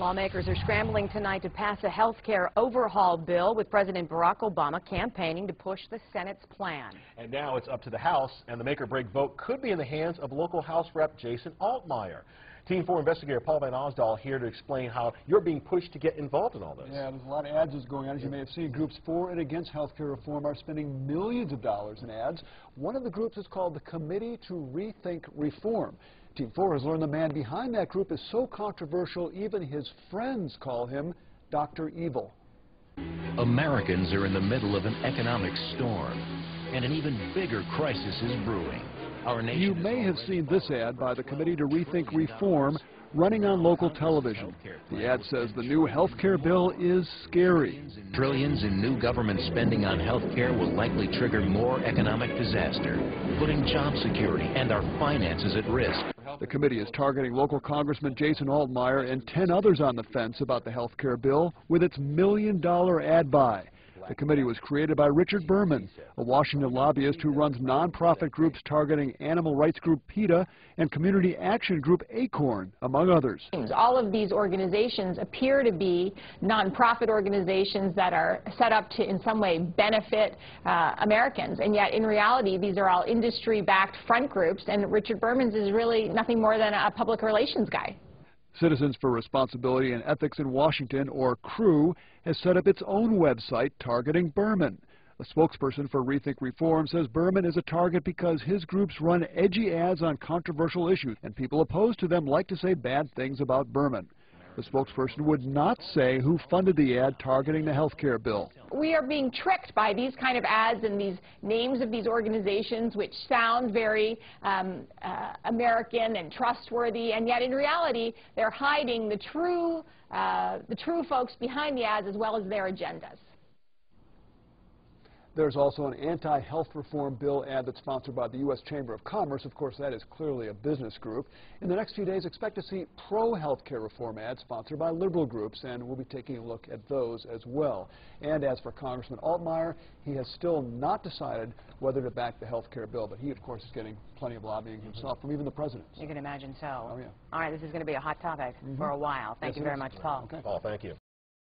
Lawmakers are scrambling tonight to pass a health care overhaul bill with President Barack Obama campaigning to push the Senate's plan. And now it's up to the House, and the make-or-break vote could be in the hands of local House Rep Jason Altmire. Team 4 investigator Paul Van Osdol here to explain how you're being pushed to get involved in all this. Yeah, there's a lot of ads that's going on. As you may have seen, groups for and against health care reform are spending millions of dollars in ads. One of the groups is called the Committee to Rethink Reform. Team 4 has learned the man behind that group is so controversial, even his friends call him Dr. Evil. Americans are in the middle of an economic storm, and an even bigger crisis is brewing. Our nation You may have seen this ad by the Committee to Rethink Reform running on local television. The ad says the new health care bill is scary. Trillions in new government spending on health care will likely trigger more economic disaster, putting job security and our finances at risk. The committee is targeting local Congressman Jason Altmire and 10 others on the fence about the health care bill with its million-dollar ad buy. The committee was created by Richard Berman, a Washington lobbyist who runs nonprofit groups targeting animal rights group PETA and community action group ACORN, among others. All of these organizations appear to be nonprofit organizations that are set up to in some way benefit uh, Americans, and yet in reality these are all industry-backed front groups, and Richard Berman's is really nothing more than a public relations guy. Citizens for Responsibility and Ethics in Washington, or CREW, has set up its own website targeting Berman. A spokesperson for Rethink Reform says Berman is a target because his groups run edgy ads on controversial issues, and people opposed to them like to say bad things about Berman. The spokesperson would not say who funded the ad targeting the health care bill. We are being tricked by these kind of ads and these names of these organizations which sound very um, uh, American and trustworthy, and yet in reality they're hiding the true, uh, the true folks behind the ads as well as their agendas. There's also an anti-health reform bill ad that's sponsored by the U.S. Chamber of Commerce. Of course, that is clearly a business group. In the next few days, expect to see pro-health care reform ads sponsored by liberal groups, and we'll be taking a look at those as well. And as for Congressman Altmire, he has still not decided whether to back the health care bill, but he, of course, is getting plenty of lobbying himself from even the president. You can imagine so. Oh, yeah. All right, this is going to be a hot topic mm -hmm. for a while. Thank yes, you very much, Paul. Okay. Paul, thank you.